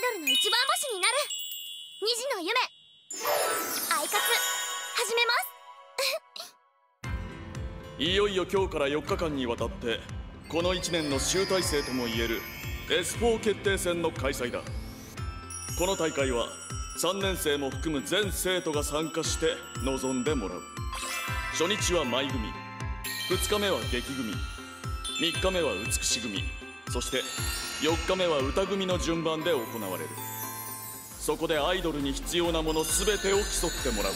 ドルの一番星になる。2児の夢。アイカツ始めます。いよいよ今日から4日間にわたってこの1年の集大成ともいえる S4 決定戦の開催だ。この大会は3年生も含む全生徒が参加して臨んでもらう。初日は舞組。2日目は劇組。3日目は美し組。そして4日目は歌組の順番で行われる。そこでアイドルに必要なもの全てを競ってもらう。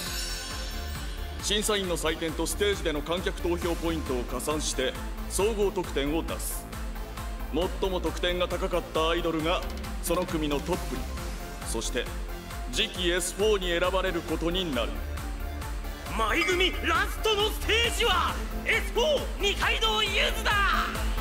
審査員の採点とステージでの観客投票ポイントを加算して総合得点を出す。最も得点が高かったアイドルがその組のトップに。そして次期 S4 に選ばれることになる。舞組ラストのステージは S4 二階堂ゆずだ!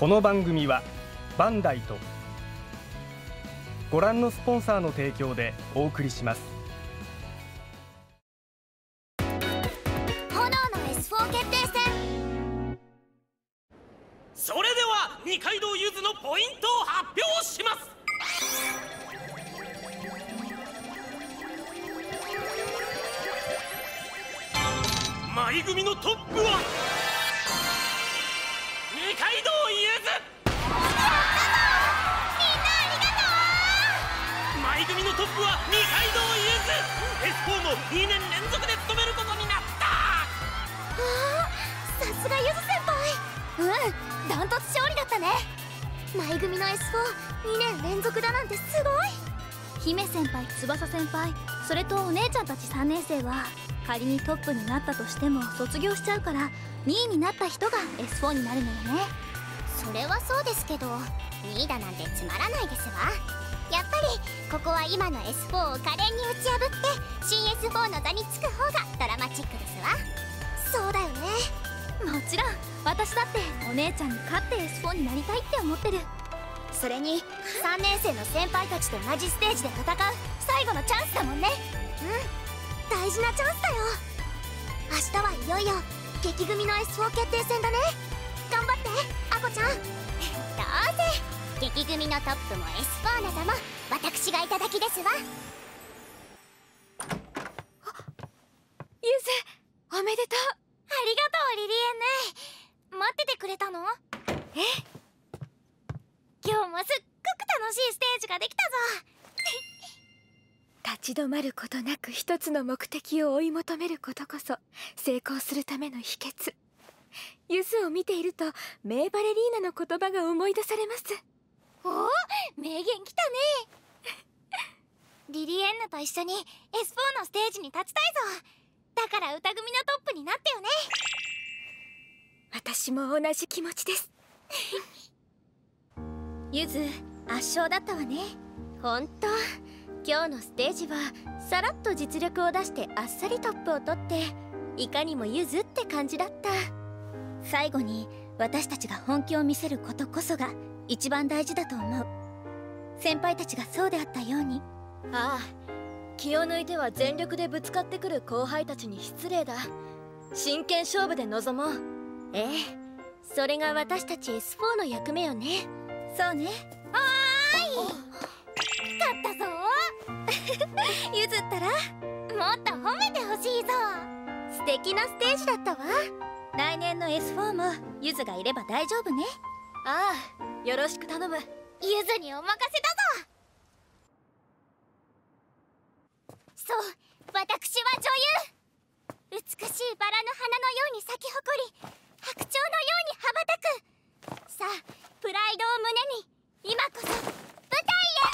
この番組はバンダイとご覧のスポンサーの提供でお送りします。炎の S4 決定戦。それでは二階堂ゆずのポイントを発表します。舞組のトップはトップは二階堂ゆず。S4 も2年連続で務めることになった。さすがゆず先輩。うんダントツ勝利だったね。舞組の S42 年連続だなんてすごい。姫先輩翼先輩それとお姉ちゃんたち3年生は仮にトップになったとしても卒業しちゃうから2位になった人が S4 になるのよね。それはそうですけど2位だなんてつまらないですわやっぱりここは今の S4 を華麗に打ち破って新 S4 の座につく方がドラマチックですわ。そうだよね。もちろん。私だってお姉ちゃんに勝って S4 になりたいって思ってる。それに3年生の先輩たちと同じステージで戦う最後のチャンスだもんね。うん。大事なチャンスだよ。明日はいよいよ激組の S4 決定戦だね。頑張ってアコちゃん。どうせ激組のトップも S4 の座も私がいただきですわ。ゆずおめでとう。ありがとうリリエンヌ。待っててくれたの？え？今日もすっごく楽しいステージができたぞ。立ち止まることなく一つの目的を追い求めることこそ成功するための秘訣。ゆずを見ていると名バレリーナの言葉が思い出されますおお名言きたね。リリエンヌと一緒に S4 のステージに立ちたいぞ。だから歌組のトップになってよね。私も同じ気持ちです。ゆず圧勝だったわね。ほんと今日のステージはさらっと実力を出してあっさりトップを取っていかにもゆずって感じだった。最後に私たちが本気を見せることこそが一番大事だと思う。先輩たちがそうであったように。ああ気を抜いては全力でぶつかってくる後輩たちに失礼だ。真剣勝負で臨もう。ええ。それが私たち S4 の役目よね。そうね。おーい。勝ったぞ。譲ったらもっと褒めてほしいぞ。素敵なステージだったわ。来年の S4 もゆずがいれば大丈夫ね。ああよろしく頼む。ゆずにお任せだぞ。そう私は女優。美しいバラの花のように咲き誇り白鳥のように羽ばたく。さあプライドを胸に今こそ舞台へ。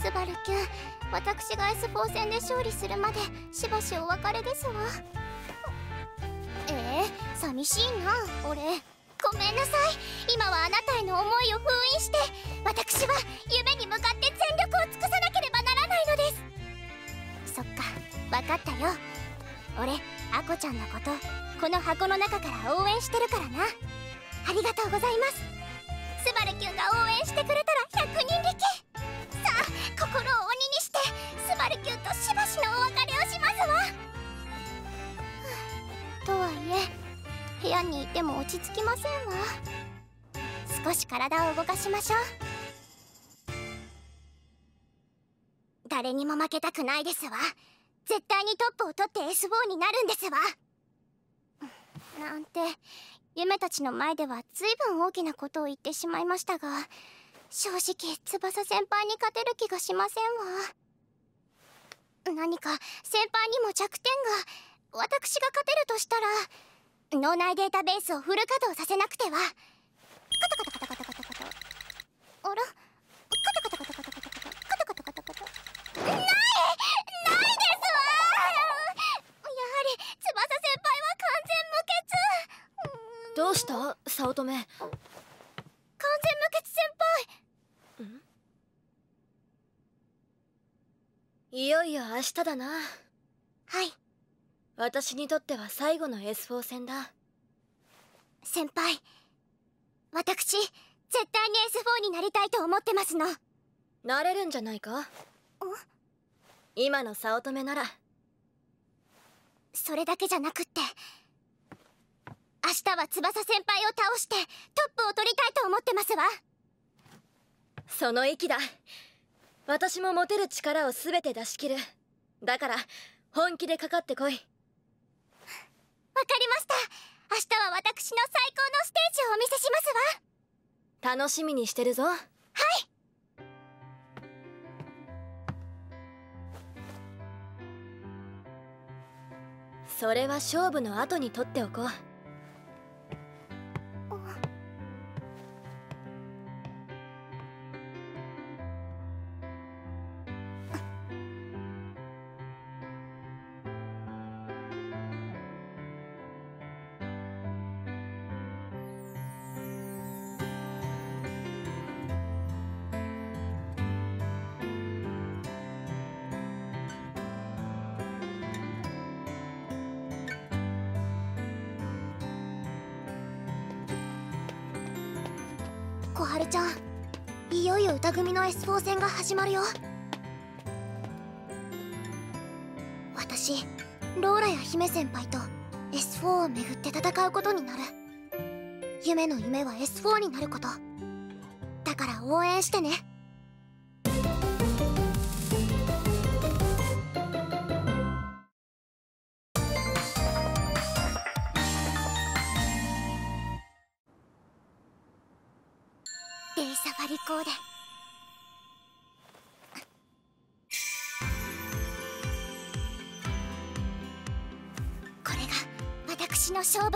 スバルキュー。私が S4 戦で勝利するまでしばしお別れですわ。えー、寂しいな俺。ごめんなさい。今はあなたへの思いを封印して私は夢に向かって全力を尽くさなければならないのです。そっか分かったよ。俺アコちゃんのことこの箱の中から応援してるからな。ありがとうございます。落ち着きませんわ。少し体を動かしましょう。誰にも負けたくないですわ。絶対にトップを取って S4 になるんですわ。なんて夢たちの前では随分大きなことを言ってしまいましたが正直翼先輩に勝てる気がしませんわ。何か先輩にも弱点が私が勝てるとしたら脳内データベースをフル稼働させなくては。カタカタカタカタカタカタあらカタカタカタカタカタカタカタカタカタカタないないです。わやはり翼先輩は完全無欠。どうした？早乙女。完全無欠先いよいよ明日だな。輩はい私にとっては最後の S4 戦だ。先輩私絶対に S4 になりたいと思ってますの。なれるんじゃないか？今の早乙女なら。それだけじゃなくって明日は翼先輩を倒してトップを取りたいと思ってますわ。その息だ。私も持てる力を全て出し切る。だから本気でかかってこい。わかりました。明日は私の最高のステージをお見せしますわ。楽しみにしてるぞ。はい。それは勝負の後に取っておこう始まるよ。私ローラや姫先輩と S4 を巡って戦うことになる。夢の夢は S4 になること。だから応援してね。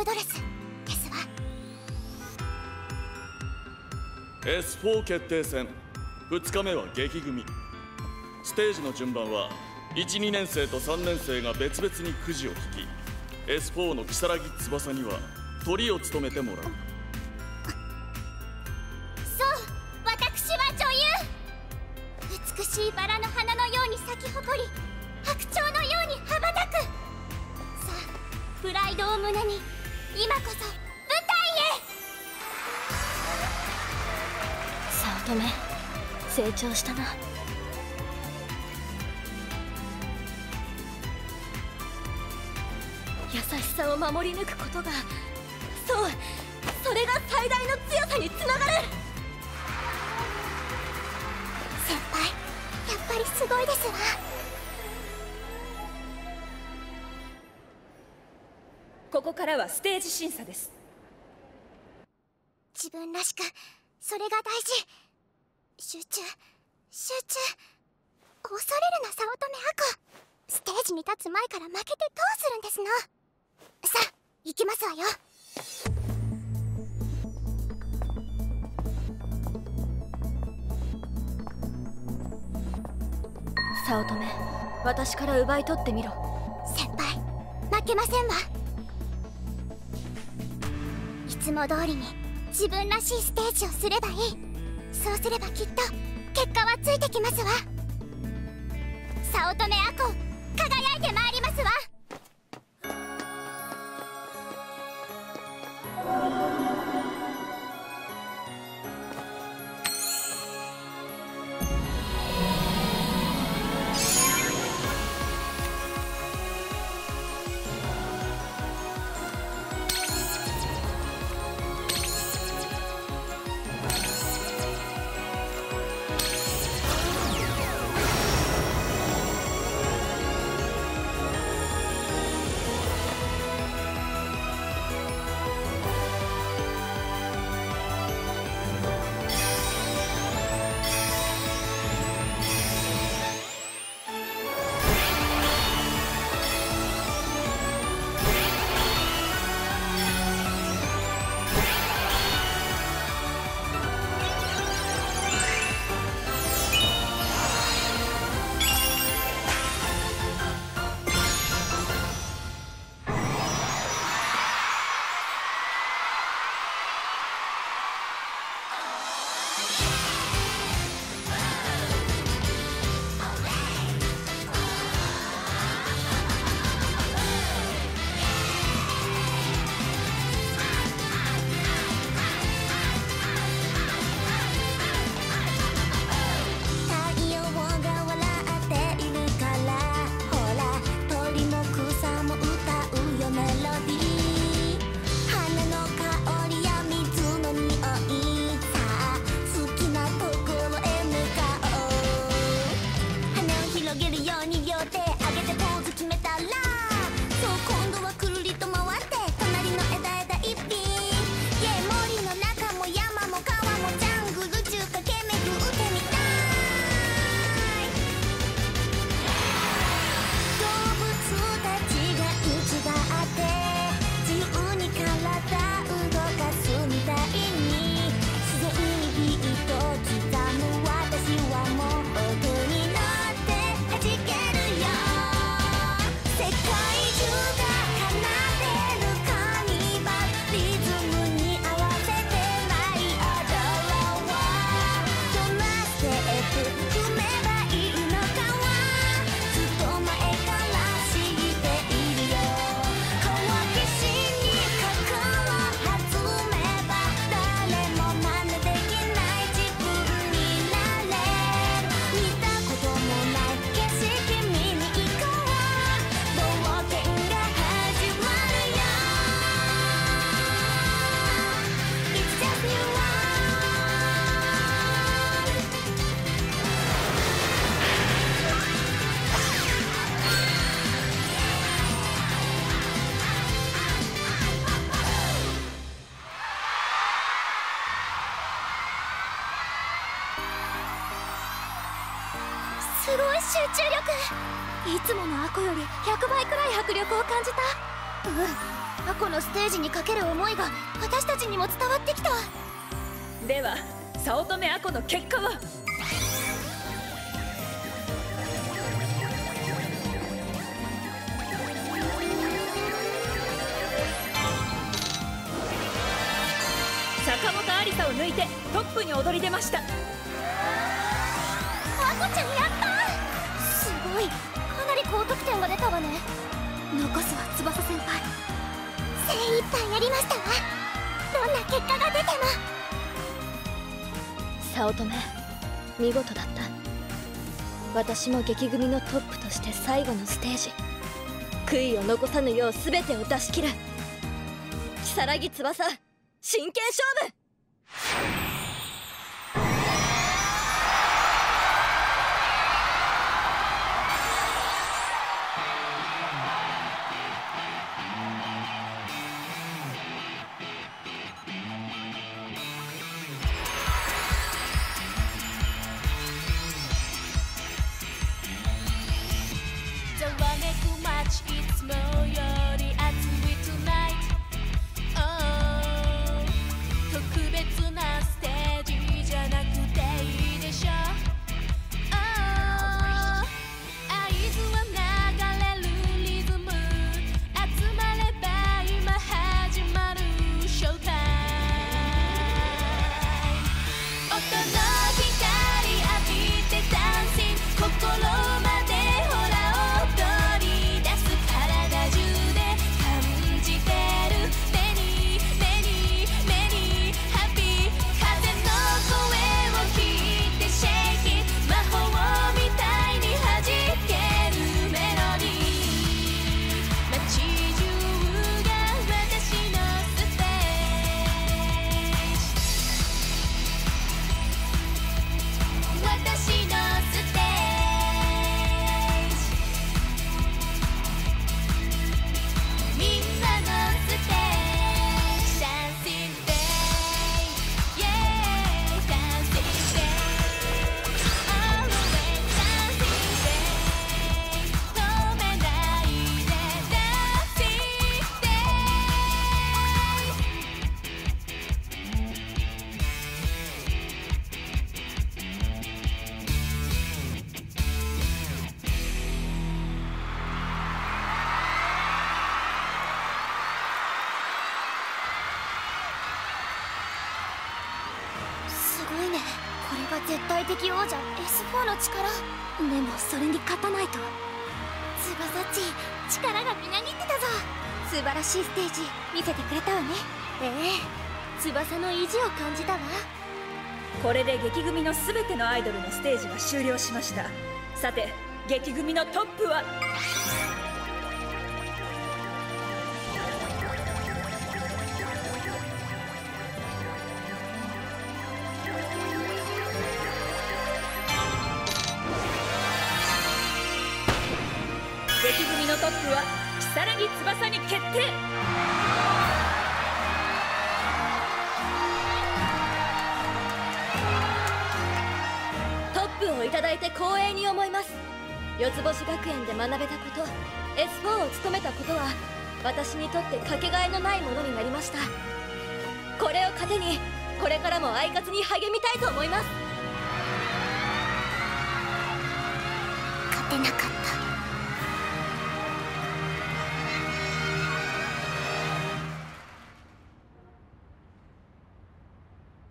ドレス。ですわ S4 決定戦。2日目は激組。ステージの順番は12年生と3年生が別々にくじを引き S4 の如月翼には鳥を務めてもらう。そう私は女優。美しいバラの花のように咲き誇り白鳥のように羽ばたく。さあプライドを胸に今こそ舞台へ。早乙女成長したな。優しさを守り抜くことがそうそれが最大の強さにつながる。先輩やっぱりすごいですわ。ここからはステージ審査です。自分らしくそれが大事。集中。集中。恐れるな早乙女アコステージに立つ前から負けてどうするんですの？さあ行きますわよ。早乙女私から奪い取ってみろ。先輩負けませんわ。いつも通りに自分らしいステージをすればいい。そうすればきっと結果はついてきますわ。早乙女アコ輝いてまいりますわ。すごい集中力。いつものアコより100倍くらい迫力を感じた。うん。アコのステージにかける思いが私たちにも伝わってきた。では早乙女アコの結果は？坂本有沙を抜いてトップに躍り出ました。点が出たわね。残すは翼先輩。精一杯やりましたわ。どんな結果が出ても。早乙女見事だった。私も激組のトップとして最後のステージ。悔いを残さぬよう全てを出し切る。如月翼真剣勝負。じゃ S4 の力。でもそれに勝たないと。翼っち力がみなぎってたぞ。素晴らしいステージ見せてくれたわね。ええ。翼の意地を感じたわ。これで劇組の全てのアイドルのステージが終了しました。さて劇組のトップは？学べたこと S4 を務めたことは私にとってかけがえのないものになりました。これを糧にこれからもアイカツに励みたいと思います。勝てなかっ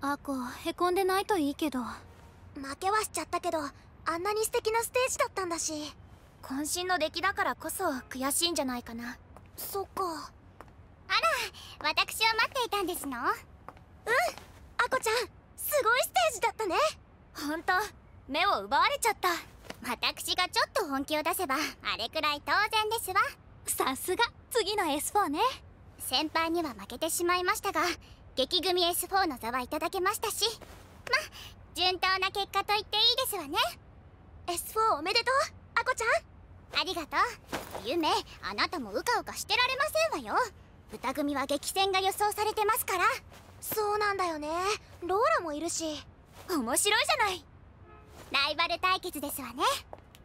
た。あこへこんでないといいけど。負けはしちゃったけどあんなに素敵なステージだったんだし渾身の出来だからこそ悔しいんじゃないかな。そっか。あら私を待っていたんですの？うん。あこちゃんすごいステージだったね。ほんと目を奪われちゃった。私がちょっと本気を出せばあれくらい当然ですわ。さすが次の S4 ね。先輩には負けてしまいましたが激組 S4 の座はいただけましたし。ま順当な結果と言っていいですわね。S4 おめでとうあこちゃん。ありがとう。夢あなたもうかうかしてられませんわよ。歌組は激戦が予想されてますから。そうなんだよね。ローラもいるし。面白いじゃない。ライバル対決ですわね。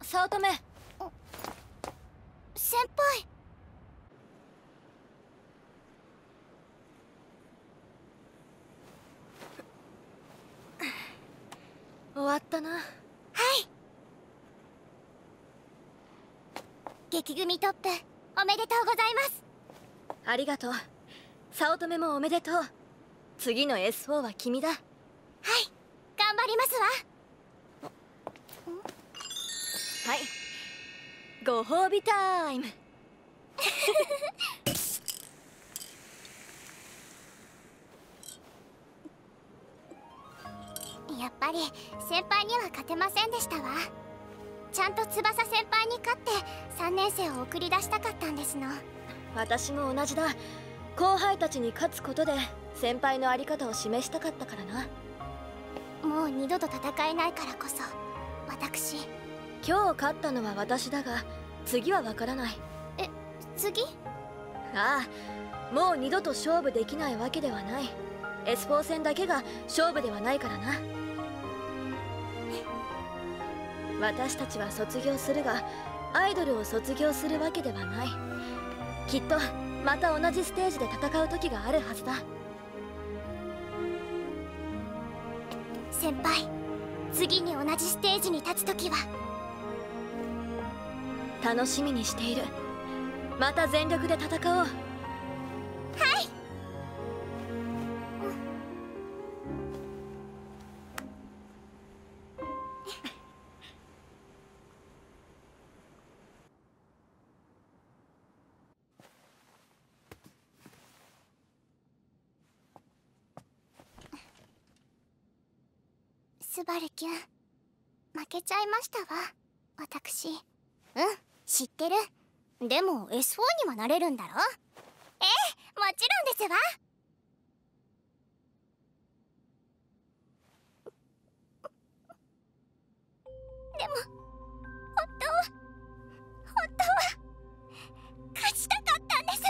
早乙女。先輩。終わったな。はい激組トップおめでとうございます。ありがとう。早乙女もおめでとう。次の S4 は君だ。頑張りますわ。はい。ご褒美タイム。やっぱり先輩には勝てませんでしたわちゃんと翼先輩に勝って3年生を送り出したかったんですの。私も同じだ。後輩たちに勝つことで先輩の在り方を示したかったからな。もう二度と戦えないからこそ私。今日勝ったのは私だが次はわからない。次？ああもう二度と勝負できないわけではない。S4 戦だけが勝負ではないからな私たちは卒業するがアイドルを卒業するわけではない。きっとまた同じステージで戦う時があるはずだ。先輩次に同じステージに立つ時は。楽しみにしている。また全力で戦おう。はいスバルキュン。負けちゃいましたわ。私。うん知ってる。でも S4 にはなれるんだろ？ええもちろんですわ。でも本当は本当は勝ちたかったんです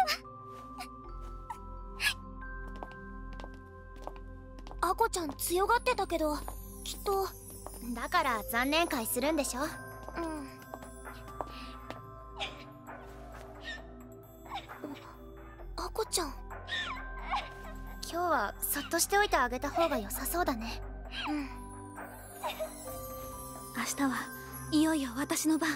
わ。アコちゃん強がってたけどだから残念会するんでしょ？うん。アコちゃん。今日はそっとしておいてあげた方が良さそうだね。うん。明日はいよいよ私の番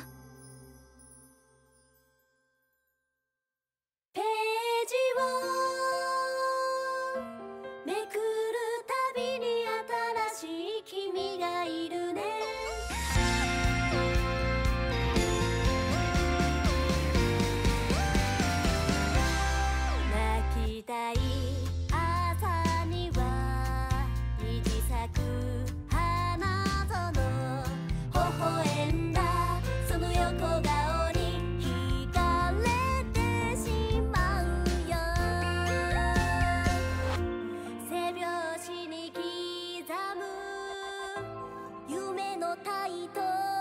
のタイトル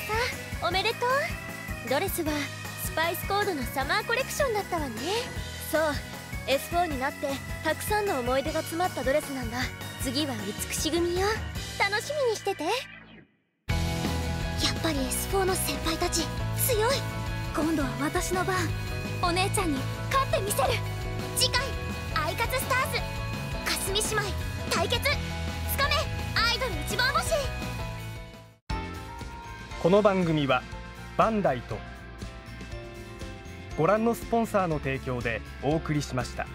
翼おめでとう。ドレスはスパイスコードのサマーコレクションだったわね。そう S4 になってたくさんの思い出が詰まったドレスなんだ。次は美し組よ。楽しみにしてて。やっぱり S4 の先輩たち強い。今度は私の番。お姉ちゃんに勝ってみせる。次回「アイカツスターズ」かすみ姉妹対決。つかめアイドル一番星。この番組はバンダイとご覧のスポンサーの提供でお送りしました。